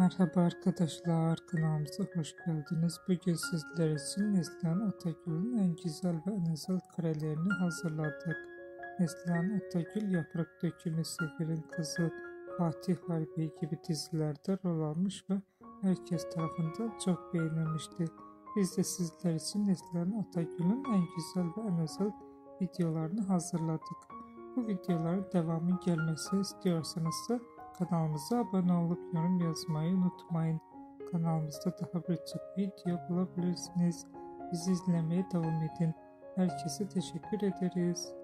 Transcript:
Merhaba arkadaşlar, kanalımıza hoş geldiniz. Bugün sizler için Neslihan Atagül'ün en güzel ve en özel karelerini hazırladık. Neslihan Atagül, Yaprak Dökümü, Sefer'in Kızı, Fatih Harbi gibi dizilerde rol almış ve herkes tarafından çok beğenilmişti. Biz de sizler için Neslihan Atagül'ün en güzel ve en özel videolarını hazırladık. Bu videoların devamı gelmesi istiyorsanız da Kanalımıza abone olup yorum yazmayı unutmayın. Kanalımızda daha birçok video bulabilirsiniz. Bizi izlemeye devam edin. Herkese teşekkür ederiz.